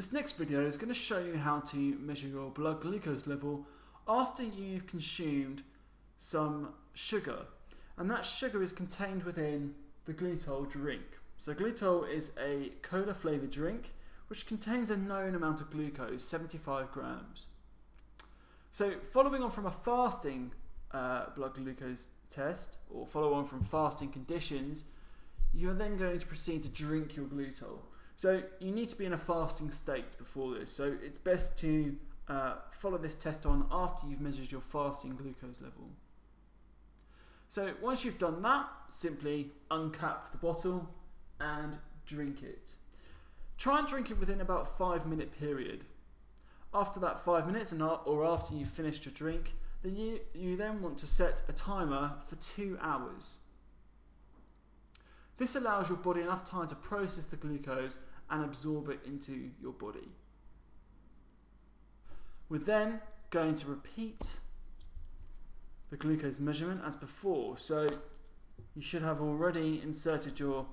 This next video is going to show you how to measure your blood glucose level after you've consumed some sugar. And that sugar is contained within the Glutole drink. So Glutole is a cola flavoured drink which contains a known amount of glucose, 75 grams. So following on from a fasting uh, blood glucose test, or follow on from fasting conditions, you are then going to proceed to drink your Glutole. So you need to be in a fasting state before this. So it's best to uh, follow this test on after you've measured your fasting glucose level. So once you've done that, simply uncap the bottle and drink it. Try and drink it within about five minute period. After that five minutes or after you've finished your drink, then you, you then want to set a timer for two hours. This allows your body enough time to process the glucose and absorb it into your body. We're then going to repeat the glucose measurement as before. So you should have already inserted your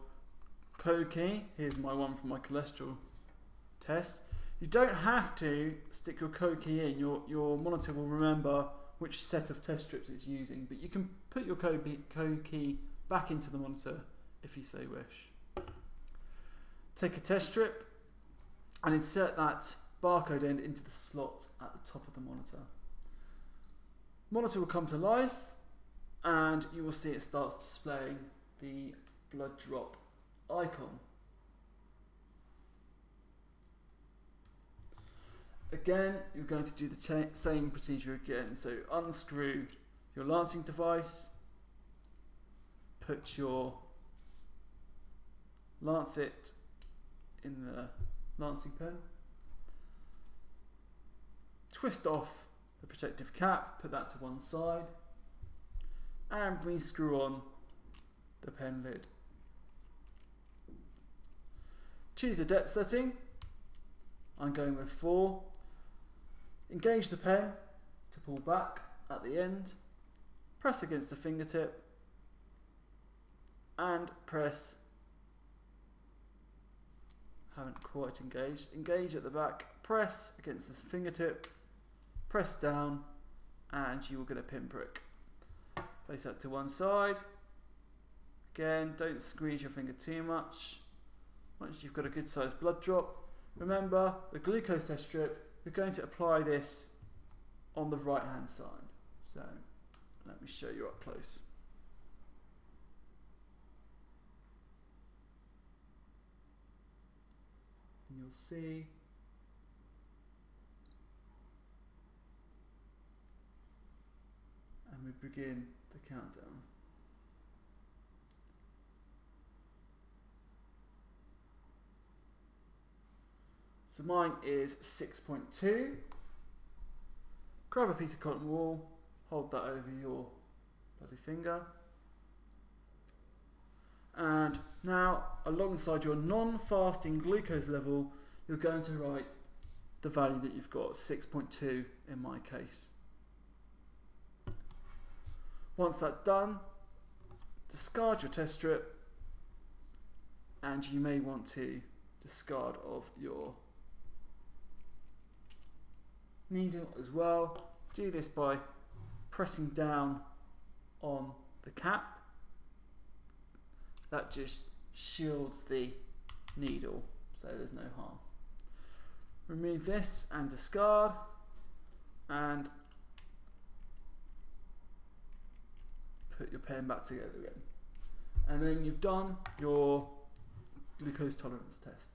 code key. Here's my one for my cholesterol test. You don't have to stick your code key in. Your, your monitor will remember which set of test strips it's using, but you can put your code, key back into the monitor if you so wish. Take a test strip and insert that barcode end into the slot at the top of the monitor. Monitor will come to life and you will see it starts displaying the blood drop icon. Again, you're going to do the same procedure again. So unscrew your lancing device, put your lancet in the lancing pen, twist off the protective cap, put that to one side, and re-screw on the pen lid. Choose a depth setting. I'm going with 4 Engage the pen to pull back at the end, press against the fingertip and press, haven't quite engaged, engage at the back, press against the fingertip, press down and you will get a pinprick. Place that to one side. Again, don't squeeze your finger too much. Once you've got a good sized blood drop, remember the glucose test strip we're going to apply this on the right hand side. So let me show you up close. And you'll see and we begin the countdown. So mine is 6.2. Grab a piece of cotton wool, hold that over your bloody finger. And now, alongside your non-fasting glucose level, you're going to write the value that you've got, 6.2 in my case. Once that's done, discard your test strip and you may want to discard of your needle as well. Do this by pressing down on the cap. That just shields the needle so there's no harm. Remove this and discard and put your pen back together again. And then you've done your glucose tolerance test.